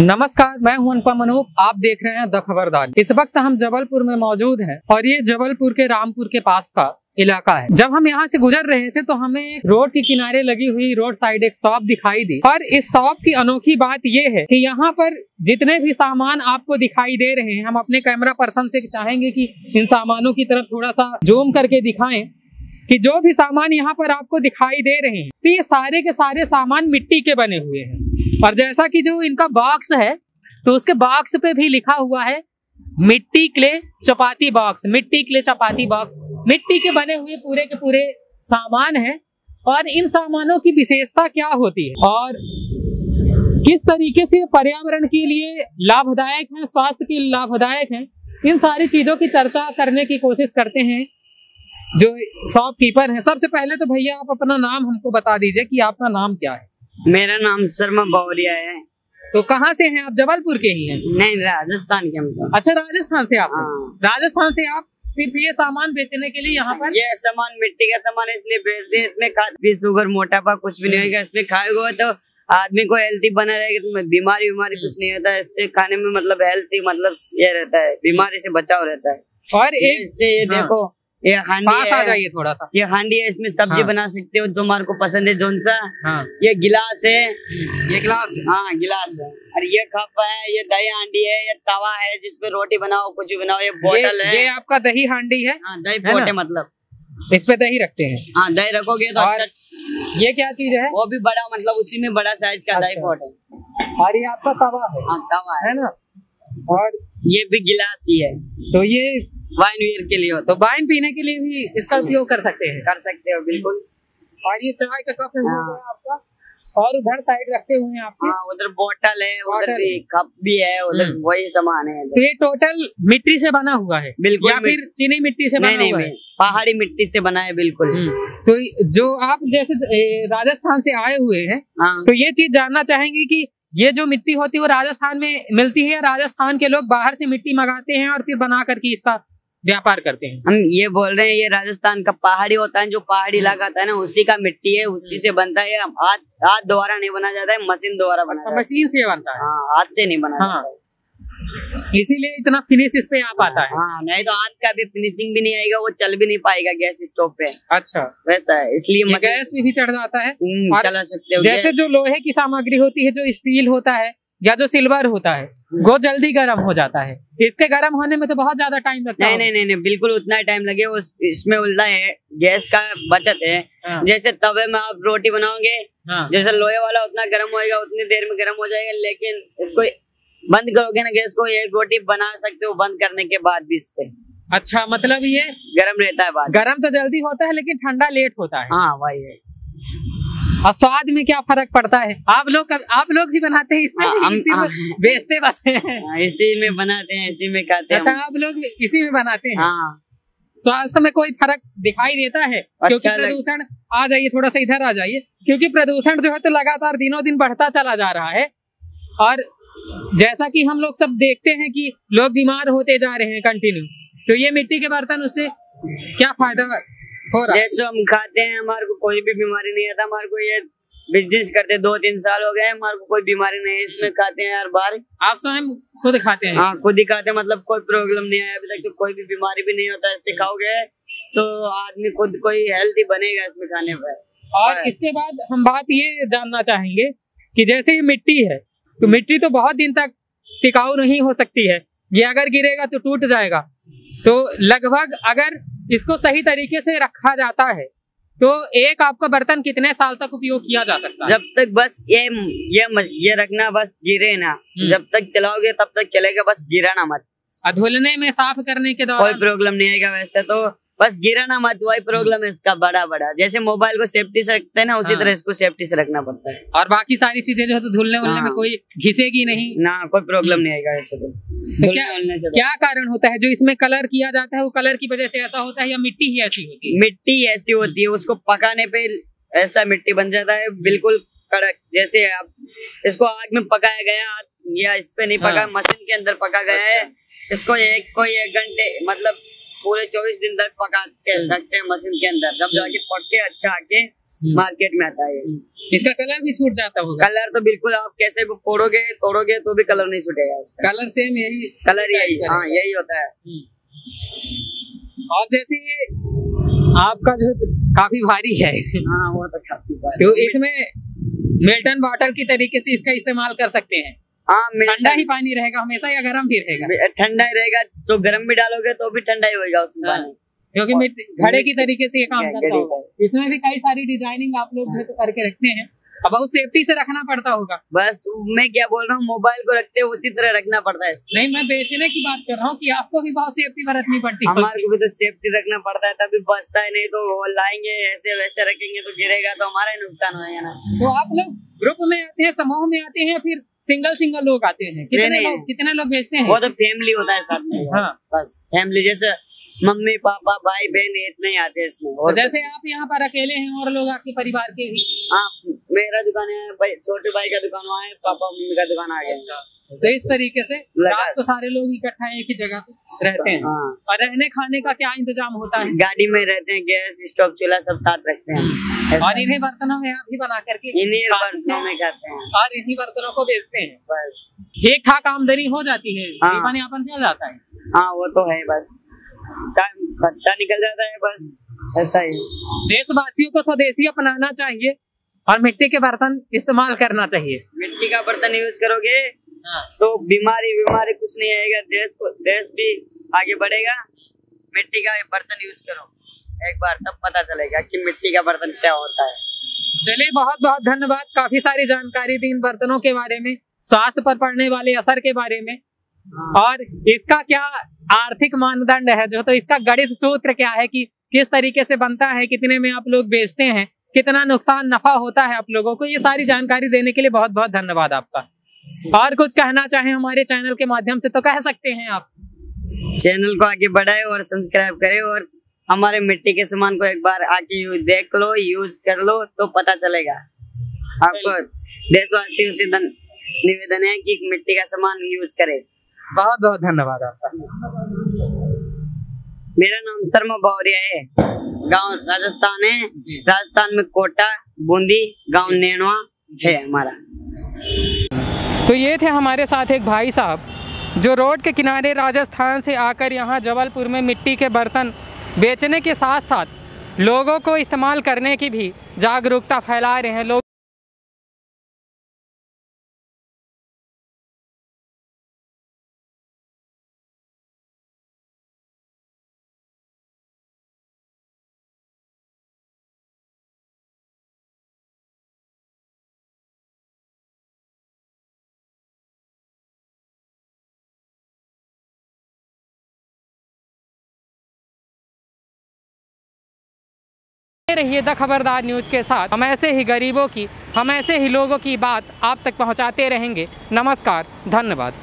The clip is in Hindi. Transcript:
नमस्कार, मैं हूँ अनुपम अनूप आप देख रहे हैं द खबरदार। इस वक्त हम जबलपुर में मौजूद हैं और ये जबलपुर के रामपुर के पास का इलाका है। जब हम यहाँ से गुजर रहे थे तो हमें रोड के किनारे लगी हुई रोड साइड एक शॉप दिखाई दी। और इस शॉप की अनोखी बात ये है कि यहाँ पर जितने भी सामान आपको दिखाई दे रहे हैं, हम अपने कैमरा पर्सन से चाहेंगे कि इन सामानों की तरफ़ थोड़ा सा जूम करके दिखाएँ। कि जो भी सामान यहाँ पर आपको दिखाई दे रहे हैं तो ये सारे के सारे सामान मिट्टी के बने हुए हैं। और जैसा कि जो इनका बॉक्स है तो उसके बॉक्स पे भी लिखा हुआ है, मिट्टी क्ले चपाती बॉक्स मिट्टी क्ले चपाती बॉक्स मिट्टी के बने हुए पूरे के पूरे सामान है, और इन सामानों की विशेषता क्या होती है? और किस तरीके से पर्यावरण के लिए लाभदायक है, स्वास्थ्य के लिए लाभदायक है, इन सारी चीज़ों की चर्चा करने की कोशिश करते हैं। जो शॉपकीपर हैं सबसे पहले तो भैया आप अपना नाम हमको बता दीजिए कि आपका नाम क्या है। मेरा नाम शर्मा बावरिया है। तो कहाँ से हैं आप? जबलपुर के ही हैं। नहीं राजस्थान के हम तो। अच्छा राजस्थान से आप हाँ। राजस्थान से आप? सिर्फ़ ये सामान बेचने के लिए यहाँ पर? ये सामान मिट्टी का सामान इसलिए बेचते हैं इसमें भी शुगर मोटापा कुछ भी नहीं होगा इसमें खाएगा तो आदमी को हेल्थी बना रहेगा। तो बीमारी बीमारी कुछ नहीं होता। इससे खाने में मतलब हेल्थी मतलब ये रहता है। बीमारी से बचाव रहता है। और एक ये हाँ। देखो ये हांडी पास आ जाइए थोड़ा सा। ये हांडी है इसमें सब्ज़ी हाँ। बना सकते हो जो हमारे को पसंद है जोन सा। हाँ। ये गिलास है। ये गिलास है? गिलास है। और ये कप है ये दही हांडी है ये तवा है जिसपे रोटी बनाओ कुछ भी बनाओ ये बोतल है। ये आपका दही हांडी है? हाँ दही? है मतलब। इस पे दही रखते हैं? हाँ दही रखोगे तो और अच्छा ये क्या चीज़ है? वो भी बड़ा मतलब उसी में बड़ा साइज़ का दही अच्छा। पोट है और ये आपका तवा है? हाँ तवा है। है ना? और ये भी गिलास ही है। तो ये वाइन वियर के लिए होता तो वाइन पीने के लिए भी इसका उपयोग कर सकते हैं। कर सकते हो बिल्कुल। और ये चाय का कप है हो हाँ। आपका। और उधर साइड रखे हुए हैं आपके? हाँ उधर बोतल है उधर भी कप भी है उधर हम्म। वही सामान है। तो ये टोटल मिट्टी से बना हुआ है? बिल्कुल या फिर चीनी मिट्टी से बना नहीं हुआ है? पहाड़ी मिट्टी से बना है बिल्कुल। हम्म। तो जो आप जैसे राजस्थान से आए हुए हैं हाँ। तो ये चीज़ जानना चाहेंगे कि ये जो मिट्टी होती है वो राजस्थान में मिलती है या राजस्थान के लोग बाहर से मिट्टी मंगाते हैं और फिर बना करके इसका व्यापार करते हैं। हम ये बोल रहे हैं ये राजस्थान का पहाड़ी होता है जो पहाड़ी इलाका आता है ना उसी का मिट्टी है उसी से बनता है हाथ हाथ द्वारा नहीं बना जाता है मशीन द्वारा बना अच्छा है। मशीन से बनता है? हाँ हाथ से नहीं बना हाँ। इसीलिए इतना फिनिश इस पे आ पाता है। हाँ नहीं तो हाथ का भी फिनिशिंग भी नहीं आएगा वो चल भी नहीं पाएगा गैस स्टोव पे। अच्छा। वैसा है इसलिए गैस में भी चढ़ जाता है। हम्म, चला सकते हो जैसे जो लोहे की सामग्री होती है जो स्टील होता है या जो सिल्वर होता है वो जल्दी गर्म हो जाता है। इसके गर्म होने में तो बहुत ज़्यादा टाइम लगता नहीं है नहीं नहीं नहीं बिल्कुल उतना ही टाइम लगे उस इसमें उल्टा है गैस का बचत है। हाँ, जैसे तवे में आप रोटी बनाओगे हाँ, जैसे लोहे वाला उतना गर्म होएगा उतनी देर में गर्म हो जाएगा लेकिन इसको बंद करोगे ना गैस को ये रोटी बना सकते हो बंद करने के बाद भी इस पे अच्छा मतलब ये गर्म रहता है गर्म तो जल्दी होता है लेकिन ठंडा लेट होता है। हाँ वही है। और स्वाद में क्या फ़र्क पड़ता है? आप लोग आप लोग भी बनाते हैं इससे? इसी में हाँ। बेचते बस हैं। इसी में बनाते हैं इसी में खाते हैं। अच्छा आप लोग इसी में बनाते हैं? हाँ। स्वास्थ्य में कोई फ़र्क दिखाई देता है? क्योंकि अच्छा लग- प्रदूषण आ जाइए थोड़ा सा इधर आ जाइए। क्योंकि प्रदूषण जो है तो लगातार दिनों दिन बढ़ता चला जा रहा है। और जैसा कि हम लोग सब देखते हैं कि लोग बीमार होते जा रहे हैं कंटिन्यू तो ये मिट्टी के बर्तन उससे क्या फ़ायदा जैसे हम खाते हैं हमारे को कोई भी बीमारी नहीं आता हमारे को ये बिज़नेस करते दो तीन साल हो गए हमारे को कोई बीमारी नहीं है इसमें खाते हैं हर बार आप स्वयं खुद खाते हैं। हाँ खुद ही खाते हैं मतलब कोई प्रॉब्लम नहीं है अभी तक तो कोई भी बीमारी भी नहीं होता इससे खाओगे तो आदमी खुद कोई हेल्थी बनेगा इसमें खाने पर। और इसके बाद हम बात ये जानना चाहेंगे कि जैसे ये मिट्टी है तो मिट्टी तो बहुत दिन तक टिकाऊ नहीं हो सकती है। ये अगर गिरेगा तो टूट जाएगा। तो लगभग अगर इसको सही तरीके से रखा जाता है। तो एक आपका बर्तन कितने साल तक उपयोग किया जा सकता है? जब तक बस ये ये ये रखना बस गिरे ना हम्म। जब तक चलाओगे तब तक चलेगा बस गिरा ना मत। धुलने में साफ़ करने के दौरान कोई प्रॉब्लम नहीं आएगा वैसे तो। बस गिरा ना मत वही प्रॉब्लम है इसका बड़ा बड़ा जैसे मोबाइल को सेफ्टी से रखते हैं ना उसी हाँ। तरह इसको सेफ्टी से रखना पड़ता है। और बाकी सारी चीज़ें जो है तो धुलने वुलने में हाँ। कोई घिसेगी नहीं। ना कोई प्रॉब्लम नहीं आएगा ऐसे तो। तो क्या। क्या कारण होता है? जो इसमें कलर किया जाता है वो कलर की वजह से ऐसा होता है या मिट्टी ही ऐसी होती है? मिट्टी ऐसी होती है उसको पकाने पे ऐसा मिट्टी बन जाता है बिल्कुल कड़क जैसे आप इसको आग में पकाया गया या इस पे नहीं पका हाँ। मशीन के अंदर पका गया है इसको एक कोई एक घंटे मतलब पूरे चौबीस दिन तक पका के रखते हैं मशीन के अंदर। जब जाके पक के अच्छा आके मार्केट में आता है इसका कलर भी छूट जाता होगा? कलर तो बिल्कुल आप कैसे भी फोड़ोगे तोड़ोगे तो भी कलर नहीं छूटेगा इसका। कलर सेम यही कलर यही हाँ यही होता है। और जैसे आपका जो काफ़ी भारी है हाँ वो तो काफ़ी बार तो इसमें मिल्टन वाटर की तरीके से इसका इस्तेमाल कर सकते हैं। हाँ ठंडा ही पानी रहेगा हमेशा या गर्म भी रहेगा ठंडा ही रहेगा जो गर्म भी डालोगे तो भी ठंडा ही होगा उसमें हाँ। पानी क्योंकि मिट्टी घड़े की तरीके से ये काम करता का। इसमें भी कई सारी डिज़ाइनिंग आप लोग है तो करके रखते हैं। अब बहुत सेफ्टी से रखना पड़ता होगा। बस मैं क्या बोल रहा हूँ मोबाइल को रखते हैं उसी तरह रखना पड़ता है इसको। नहीं मैं बेचने की बात कर रहा हूँ कि आपको भी बहुत सेफ्टी बरतनी पड़ती है हमारे को भी तो सेफ्टी रखना पड़ता है तभी बचता है नहीं तो वो लाएँगे ऐसे वैसे रखेंगे तो गिरेगा तो हमारा ही नुकसान होगा ना। तो आप लोग ग्रुप में आते हैं समूह में आते हैं फिर सिंगल सिंगल लोग आते हैं? कितने लोग कितने लोग बेचते हैं? वो हैं तो फैमिली होता है साथ में। हाँ। बस फैमिली जैसे मम्मी पापा भाई बहन इतने ही आते हैं इसमें और जैसे आप यहाँ पर अकेले हैं और लोग आपके परिवार के भी। हाँ मेरा दुकान है भाई छोटे भाई का दुकान वहाँ है पापा मम्मी का दुकान आ गया। तो इस तरीके से रात को सारे लोग इकट्ठा एक ही जगह पे रहते हैं। हाँ। और रहने खाने का क्या इंतज़ाम होता है? गाड़ी में रहते हैं गैस स्टोव चूल्हा सब साथ रखते हैं। और इन्हीं बर्तनों में आप ही बना करके इन्हीं बर्तनों में खाते हैं। और इन्हीं बर्तनों को बेचते हैं। बस। ठीक ठाक आमदनी हो जाती है हाँ। चल जाता है। हाँ वो तो है बस। टाइम खर्चा निकल जाता है बस ऐसा ही। देशवासियों को स्वदेशी अपनाना चाहिए और मिट्टी के बर्तन इस्तेमाल करना चाहिए। मिट्टी का बर्तन यूज़ करोगे तो बीमारी बीमारी कुछ नहीं आएगा देश को देश भी आगे बढ़ेगा। मिट्टी का बर्तन यूज़ करो। एक बार तब पता चलेगा कि मिट्टी का बर्तन क्या होता है। चलिए बहुत बहुत धन्यवाद काफ़ी सारी जानकारी दी इन बर्तनों के बारे में स्वास्थ्य पर पड़ने वाले असर के बारे में। और इसका क्या आर्थिक मानदंड है जो तो इसका गणित सूत्र क्या है कि किस तरीके से बनता है कितने में आप लोग बेचते हैं कितना नुकसान नफा होता है आप लोगों को ये सारी जानकारी देने के लिए बहुत बहुत धन्यवाद आपका। और कुछ कहना चाहें हमारे चैनल के माध्यम से तो कह सकते हैं आप। चैनल को आगे बढ़ाए और सब्सक्राइब करें और हमारे मिट्टी के सामान को एक बार आके देख लो यूज़ कर लो तो पता चलेगा। आपको देशवासियों से निवेदन है कि मिट्टी का सामान यूज़ करें। बहुत बहुत धन्यवाद आपका। मेरा नाम शर्मा बावरिया है। गाँव राजस्थान है। राजस्थान में कोटा बूंदी गाँव नेणवा है हमारा। तो ये थे हमारे साथ एक भाई साहब जो रोड के किनारे राजस्थान से आकर यहाँ जबलपुर में मिट्टी के बर्तन बेचने के साथ साथ लोगों को इस्तेमाल करने की भी जागरूकता फैला रहे हैं। लोग रहिए द खबरदार न्यूज़ के साथ। हम ऐसे ही गरीबों की, हम ऐसे ही लोगों की बात आप तक पहुंचाते रहेंगे। नमस्कार, धन्यवाद।